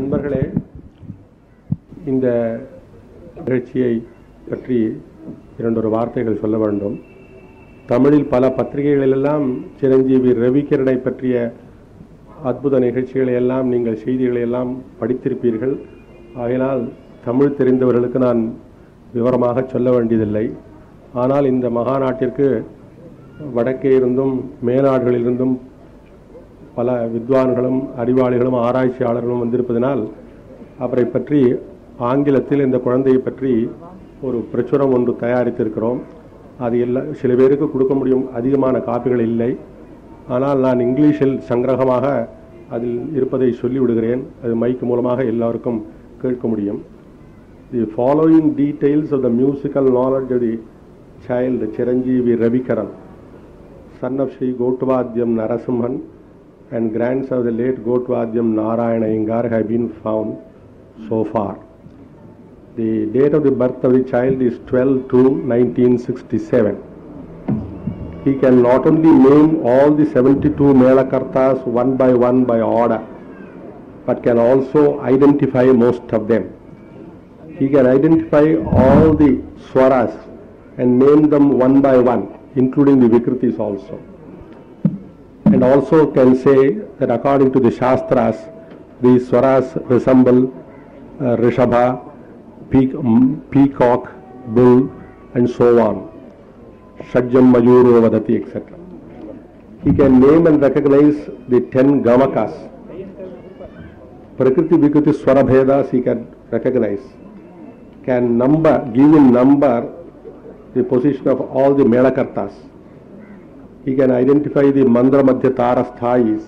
அன்பர்களே இந்த நிகழ்ச்சியை பற்றி இரண்டொரு வார்த்தைகள் சொல்ல வேண்டும். தமிழில் பல பத்திரிகைகளிலெல்லாம் சிரஞ்சீவி ரவிக்கிரனை பற்றிய அற்புத நிகழ்ச்சிகளை எல்லாம் நீங்கள் செய்திகளை எல்லாம் படித்திருப்பீர்கள். ஆகையினால் தமிழ் தெரிந்தவர்களுக்கு நான் விவரமாக சொல்ல வேண்டியதில்லை. ஆனால் இந்த மகாநாட்டிற்கு வடக்கே இருந்தும் மேநாடுகளிலிருந்தும் பல வித்வான்களும் அறிவாளிகளும் ஆராய்ச்சியாளர்களும் வந்திருப்பதனால் அவரை பற்றி ஆங்கிலத்தில் இந்த குழந்தையை பற்றி ஒரு பிரச்சுரம் ஒன்று தயாரித்திருக்கிறோம். அது எல்லா சில பேருக்கு கொடுக்க முடியும். அதிகமான காப்பிகள் இல்லை. ஆனால் நான் இங்கிலீஷில் சங்கிரகமாக அதில் இருப்பதை சொல்லிவிடுகிறேன். அது மைக் மூலமாக எல்லாருக்கும் கேட்க முடியும். The following details of the musical knowledge of the child Chiranjeevi Ravikaran. Son of Shri Gotvadyam Narasimhan and grants of the late Gotvadyam Narayana Ingar have been found so far. The date of the birth of the child is 12 to 1967. He can not only name all the 72 Melakartas one by one by order, but can also identify most of them. He can identify all the swaras and name them one by one, including the Vikritis also. And also can say that according to the Shastras, the swaras resemble uh, Rishabha, um, peacock, bull, and so on. Shajjam Mayuro Vadati, etc. He can name and recognize the ten Gamakas. Prakriti Vikriti Swara Bhedas he can recognize. Can number, give in number the position of all the Melakartas. He can identify the Mandra Madhya Tara Sthayis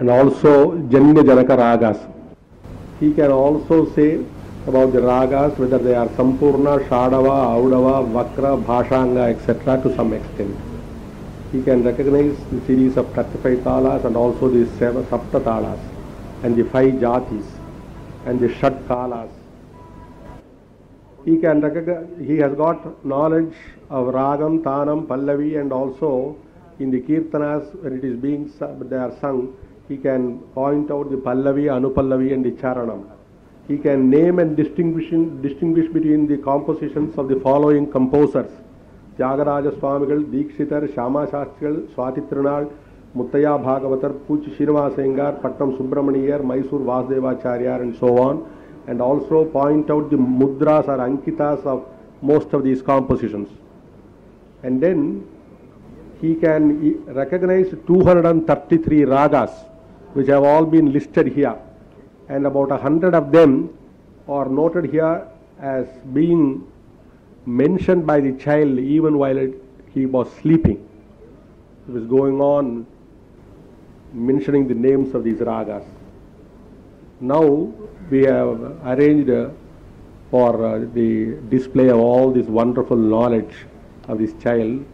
and also Janya Janaka Ragas. He can also say about the Ragas whether they are Sampurna, Shadava, Audava, Vakra, Bhashanga, etc. to some extent. He can recognize the series of 35 talas and also the seven Sapta talas and the five jatis and the Shat kalas he can recognize, he has got knowledge of ragam, tanam, pallavi and also in the kirtanas when it is being they are sung, he can point out the pallavi, anupallavi and the charanam. He can name and distinguish, distinguish between the compositions of the following composers. Tyagaraja Swamigal, Dikshitar, Shama Shastrigal, Swati Trinal, Muttaya Bhagavatar, Puch Srinivasa Pattam Subramaniyer, Mysore Vasudevacharya and so on and also point out the mudras or ankitas of most of these compositions. And then he can recognize 233 ragas which have all been listed here and about a hundred of them are noted here as being mentioned by the child even while it, he was sleeping. He was going on mentioning the names of these ragas. Now we have arranged uh, for uh, the display of all this wonderful knowledge of this child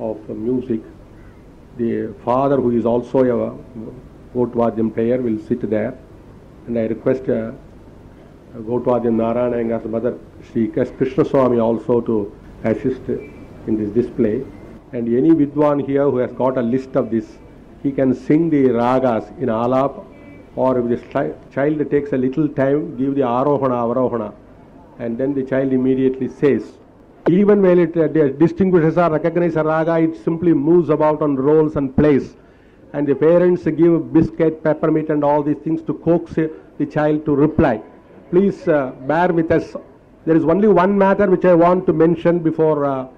of uh, music. The father, who is also a Gotvadyam player, will sit there, and I request uh, Gotvadyam Narayana and his mother Sri Krishna Swami also to assist in this display. And any Vidwan here who has got a list of this, he can sing the ragas in alap or if the child takes a little time, give the arohana, avarohana, and then the child immediately says. Even when it uh, distinguishes or recognizes a raga, it simply moves about on rolls and plays. And the parents give biscuit, peppermint, and all these things to coax uh, the child to reply. Please uh, bear with us. There is only one matter which I want to mention before uh,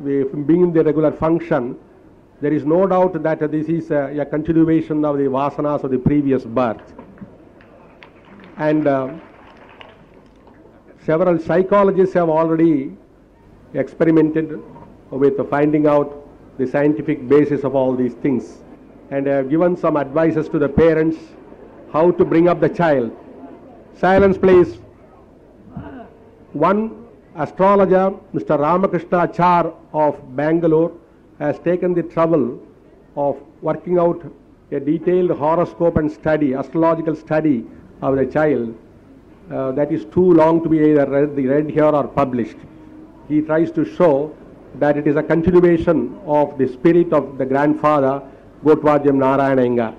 we the regular function. There is no doubt that this is a, a continuation of the vasanas of the previous birth. And uh, several psychologists have already experimented with finding out the scientific basis of all these things and have given some advices to the parents how to bring up the child. Silence, please. One astrologer, Mr. Ramakrishna Achar of Bangalore, has taken the trouble of working out a detailed horoscope and study, astrological study of the child. Uh, that is too long to be either read, read here or published. He tries to show that it is a continuation of the spirit of the grandfather, Gotvadyam Narayana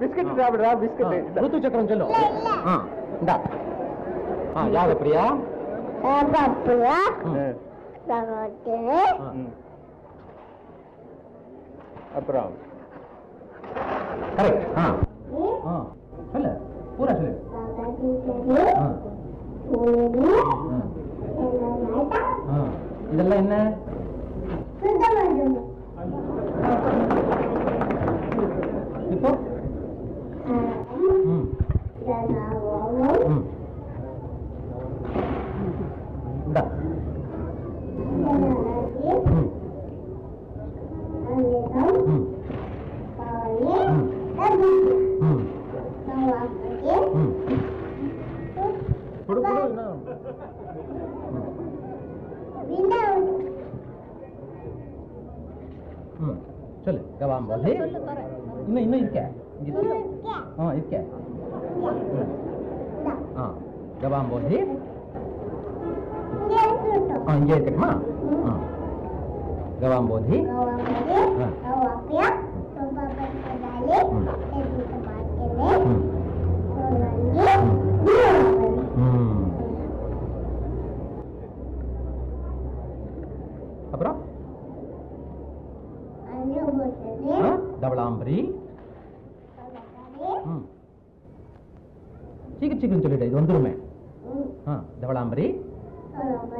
biscuit சாப்பிடுறா biscuit. ருத்து சக்கரம் சொல்லும் இந்தா. ஆ யாரு பிரியா? பிரியா அப்புறம்? Correct. ஆ. ಚಲ ಗವಾಂ ಬೋಧಿ ಇನ್ನು ಇನ್ನು ಇದಕ್ಕೆ ಹಾಂ ಇದಕ್ಕೆ ಹಾಂ ಗವಾಂ ಬೋಧಿ ಹಾಂ ಹಿಂಗೆ ಇರ್ಕಟ್ಮಾ ಹಾಂ ಗವಾಂ ಬೋಧಿ ಹಾಂ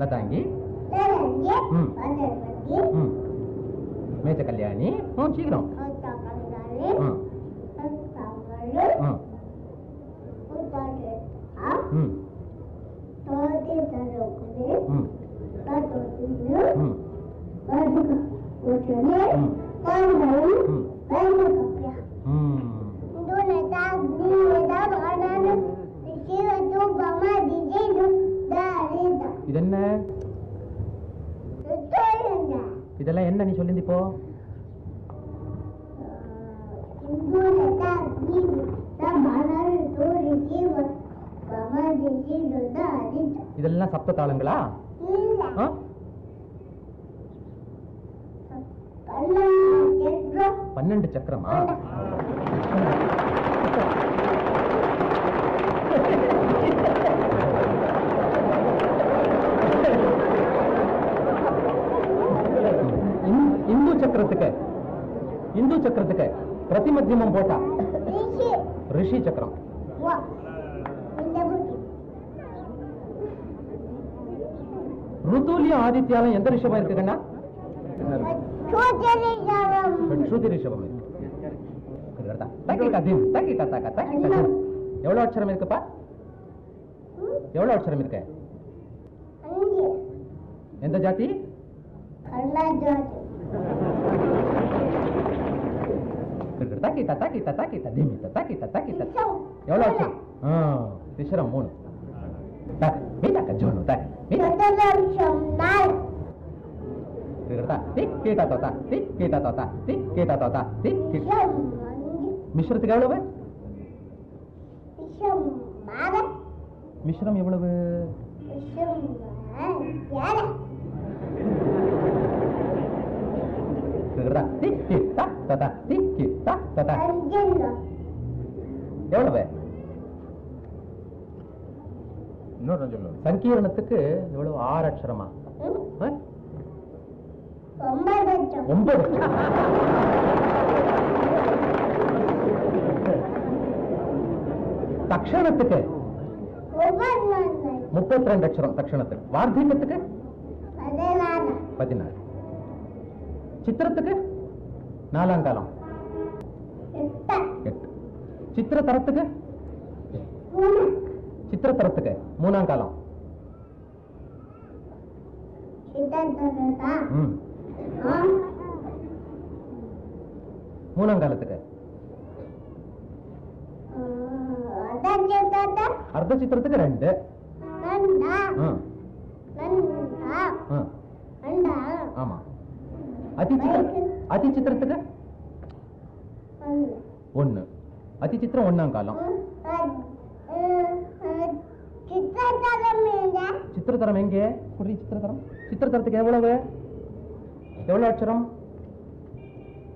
ಲತಾಂಗಿ ಮೇಚ ಕಲ್ಯಾಣಿ ಹ್ಞೂ ಶೀಘ್ರ இதெல்லாம் சப்த தாளங்களா? பன்னெண்டு சக்கரமா? இந்- இந்து சக்கரத்துக்கு. இந்து சக்கரத்துக்கு. பிரதிமத்தியமம் போட்டா? ரிஷி சக்கரம். ருதுலயும் ஆதித்யாலும் எந்த ரிஷபம் இருக்கு கண்ணா? ஸ்ருதி ரிஷபம் எவ்வளவு அட்சரம் இருக்குப்பா? எவ்வளவு அட்சரம் இருக்கு? எந்த ஜாதி? எவ்வளவு அட்சரம் மூணு. Dale, mira cachorro, dale, mira. No te மிஸ்ரத்துக்கு எவ்வளவு மிஸ்ரம் எவ்வளவு எவ்வளவு இன்னொரு சொல்லு சங்கீரணத்துக்கு எவ்வளவு ஆறு அக்ஷரமா? ஒன்பது. தக்ஷணத்துக்கு? முப்பத்தி ரெண்டு அக்ஷரம் தட்சணத்துக்கு வார்த்தீகத்துக்கு? பதினாறு. சித்திரத்துக்கு? நாலாம் காலம். எட்டு. சித்திர தரத்துக்கு மூணு சித்திர தரத்துக்கு மூணாம் காலம் மூணாம் காலத்துக்கு. அர்த்த சித்திரத்துக்கு ரெண்டு. ஆமா. அதி சித்திர அதி சித்திரத்துக்கு? ஒண்ணு. அதி சித்திரம் ஒண்ணாம் காலம். சித்திரத்தரம் எங்கே? குடி சித்திரத்தரம்? சித்திரத்தரத்துக்கு எவ்வளவு? எவ்வளவு அக்ஷரம்?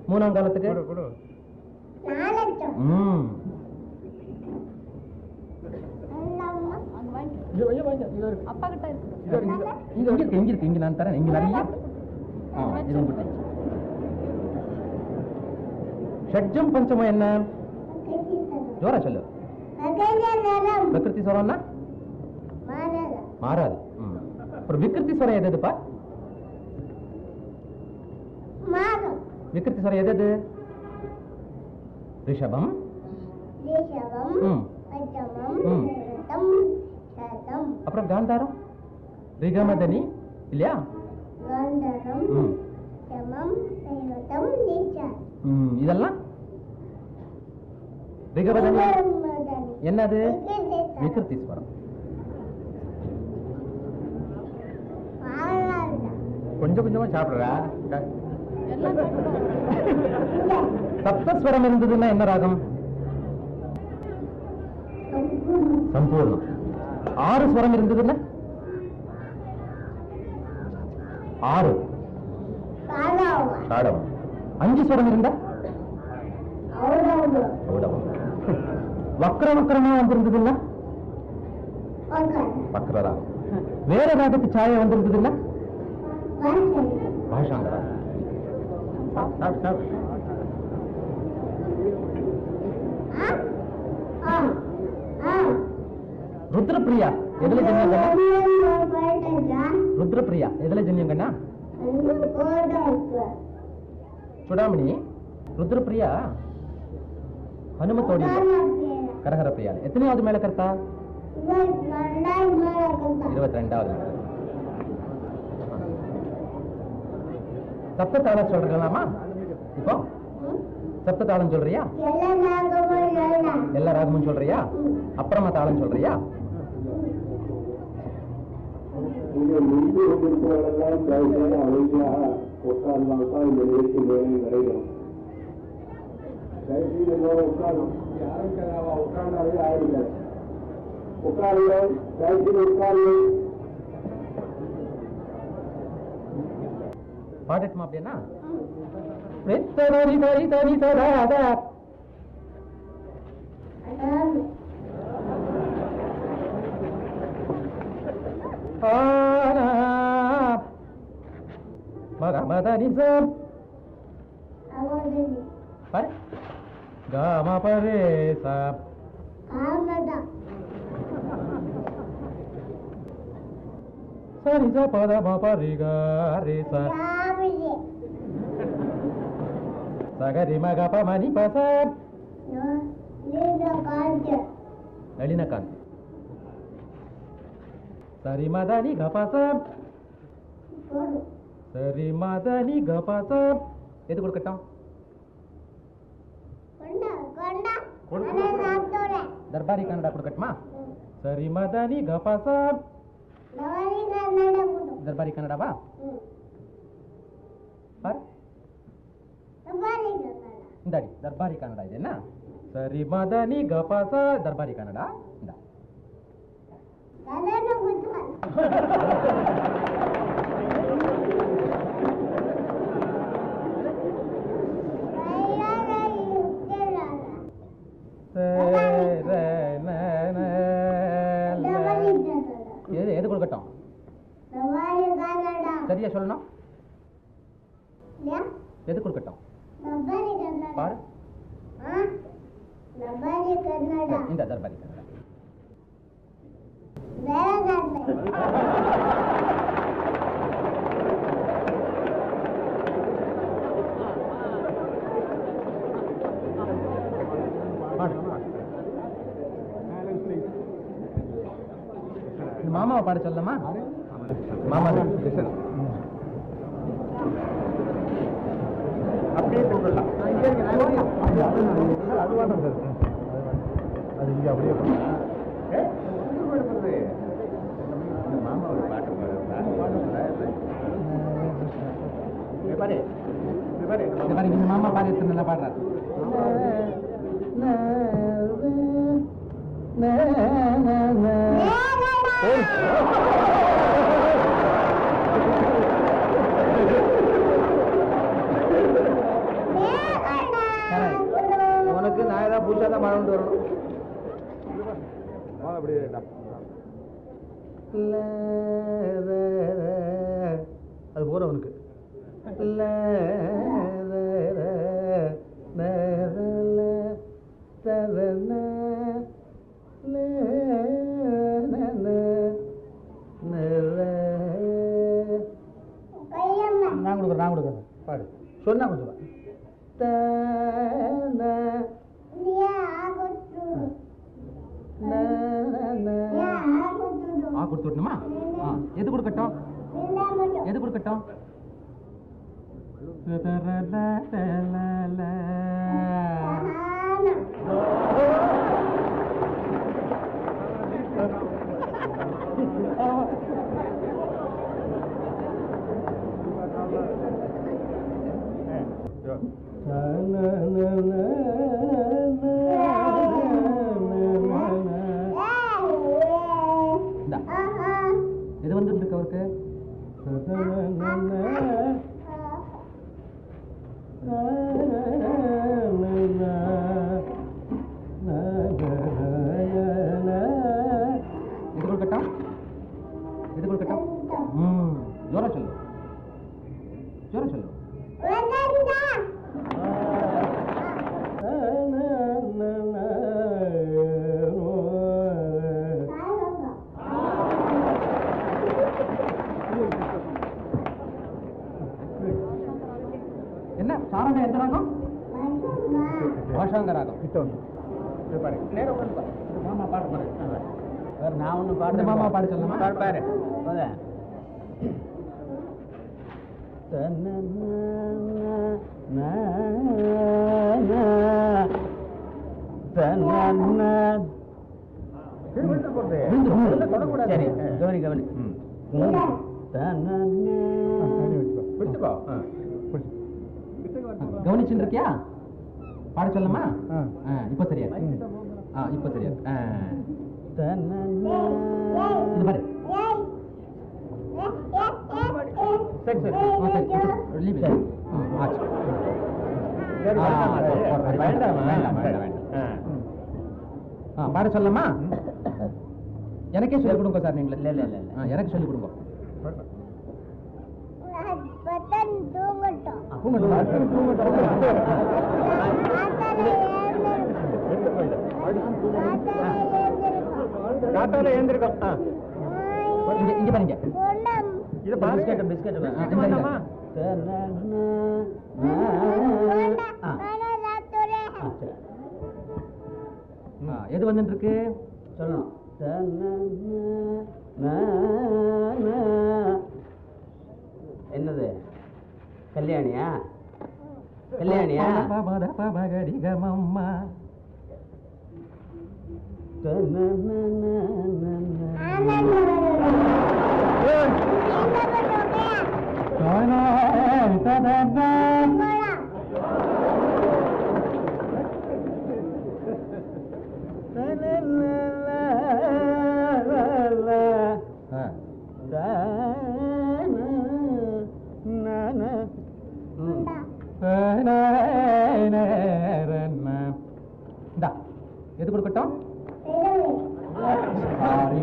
மூணாம் காலத்துக்கு? கொடு கொடு. நாலட்சம் ம். அப்பா கிட்ட இருக்கு. இங்க இருக்கு இங்க இருக்கு. இங்க நான் தரேன். இங்க நிறைய ஆ, இது உங்ககிட்ட இருக்கு. ஷட்ஜம் பஞ்சமம் என்ன? ஜோரா சொல்லு. பிரகிருதி மாறாது. அப்புறம் விக்கிருதி ஸ்வரம் எது எதுப்பா? மாதம். விக்கிருதி ஸ்வரம் எது எது? ரிஷபம். அப்புறம் காந்தாரம். ரிகமதனி. இல்லையா? இதெல்லாம்? ரிகமதனி. என்னது? விகிருதி ஸ்வரம் கொஞ்சம் கொஞ்சமா சாப்பிடுறா. சப்தஸ்வரம் இருந்ததுன்னா என்ன ராகம்? சம்பூர்ணம். ஆறு ஸ்வரம் இருந்ததுன்னா? ஆறு. தாடவம் அஞ்சு ஸ்வரம் இருந்தா? ஔடவம். வக்ர வக்ரமா வந்திருந்ததுன்னா? வக்ர. ராகம். வேற ராகத்து சாய வந்திருந்ததுன்னா? சாப்பிடு. ருத்ரப்பிரியா எதுல ஜன்யம் கண்ணா ருத்ரப்பிரியா எதுல ஜன்யம் கண்ணா சுடாமணி ருத்ரப்பிரியா? ஹனுமத்தோடி கரகர பிரியா எத்தனையாவது மேல கர்த்தா? சப்த தாளம் சொல்றீங்களாமா இப்போ? சப்த தாளம் சொல்றியா? எல்லா ராகமும் சொல்றியா? அப்புறமா தாளம் சொல்றியா உட்கார்ந்து உட்கார்ந்து பாடட்டுமா அப்படின்னா வெத்தனரி தரி தரி தராத ஆனா மகமதரி சார் பாரு காம பரே சாப் Eh, sari ja pa da ma pa ri ga ri sa sa ga ri ma ga pa ma ni pa sa ya le na kan ja sari ma da ni ga pa sa sari ma da ni ga pa sa edu kodukatta Kondang, kondang, kondang, kondang, Darbari Kannada ಬಾ. ಬರ್ಬಾರಿ ದರ್ಬಾರಿ ಕನ್ನಡ ಇದೆನಾ ಸರಿ ಮದನಿ ಗಪಸ ದರ್ಬಾರಿ ಕನ್ನಡ. ಇಂದ சொல்லணும் எது கொடுக்கட்டும் பாரு இந்த தர்பாரி கன்னಡ இந்த மாமாவை பாட சொல்லலாமா மாமா அப்படியே போட்டுடலாம் அது வேண்டாம் இங்கே அப்படியே மாமா ஒரு பாட்டு பாடுறாரு பாரு இந்த மாமா. பாடி நல்லா பாடுறாரு நான் நேரம் மாமா வேற நான் ஒன்றும் மாமா பாட சொல்லலாமா பாரு கவனி கவனி. கவனிச்சுட்டு இருக்கியா? பாட சொல்லலாமா இப்ப சரியா இப்ப சரியா. இது பாரு. சரி சரி. சரி. ஆ, ஆச்சு. வேண்டாம், வேண்டாம், வேண்டாம், வேண்டாம், பாட சொல்லலாமா எனக்கே சொல்லி கொடுங்க சார் நீங்களே. இல்ல, இல்ல, எனக்கு சொல்லி கொடுங்க. காத்தால எழுந்திருக்கோம் இங்க பாருங்க. இது பிஸ்கட் பிஸ்கட். எது வந்துட்டு இருக்கு என்னது கல்யாணியா? கல்யாணியா? பபத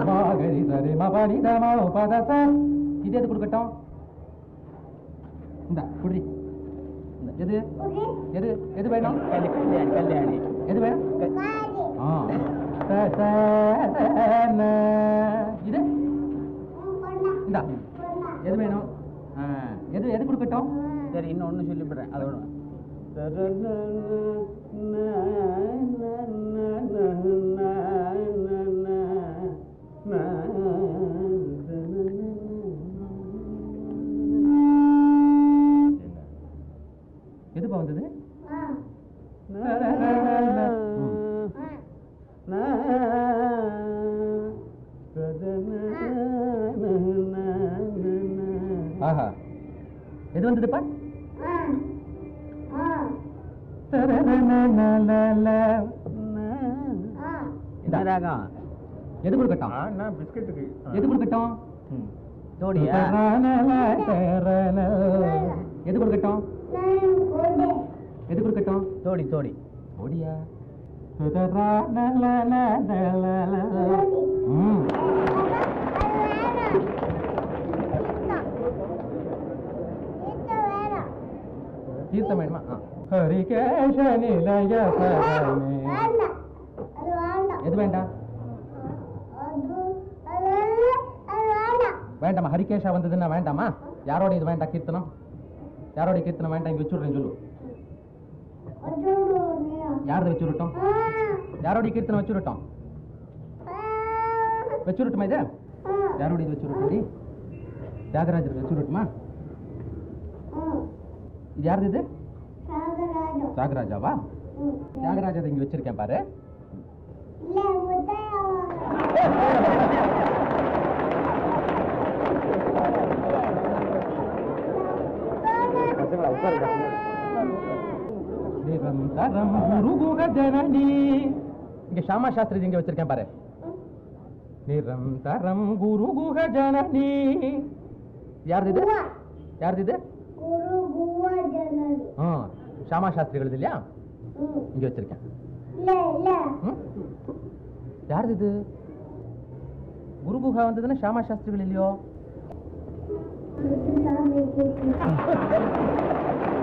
மகரி சரி மபனி தமோ பதச இது எது? கொடுக்கட்டும் இந்த குடி. எது? எது எது வேணும்? கல்யாணி கல்யாணி எது வேணும். இது? இந்தா. எது வேணும்? ஆ, எது எது கொடுக்கட்டும்? சரி இன்னும் ஒன்று சொல்லிவிடுறேன். அதோட. எதுப்பா நான் பிஸ்கட்டுக்கு. எது கொடுக்கட்டும் தோடியா எது கொடுக்கட்டும் எது கொடுக்கட்டும் தோடி தோடி ஓடியா ம். தீர்த்தம் வேணுமா. ஹரிகேஷ நிலைய. எது வேண்டாம்? வேண்டாமா ஹரிகேஷா வந்ததுன்னா வேண்டாமா யாரோட இது வேண்டாம்? கீர்த்தனம். யாரோட கீர்த்தனம் வேண்டாம்? இங்க வச்சுடுறேன் சொல்லு. யாரது வச்சுருட்டோம்? யாரோட கீர்த்தனம் வச்சுருட்டோம்? வச்சுருட்டுமா இது? யாரோட இது வச்சுருட்டி தியாகராஜர் வச்சுருட்டுமா? இது யாரது இது? தியாகராஜாவா? தியாகராஜா இங்க வச்சிருக்கேன் பாரு. ஜனனி இங்க ஷாமா சாஸ்திரி இங்க வச்சிருக்கேன் பாரு. நிரந்தரம் குருகுக ஜனனி. யாருது இது? யாருது இது? ஷாமா சாஸ்திரிகளுது இல்லையா? இங்க வச்சிருக்கேன். ம்? யாருது இது? குருகுஹா வந்ததுன்னா ஷாமா சாஸ்திரிகள் இல்லையோ?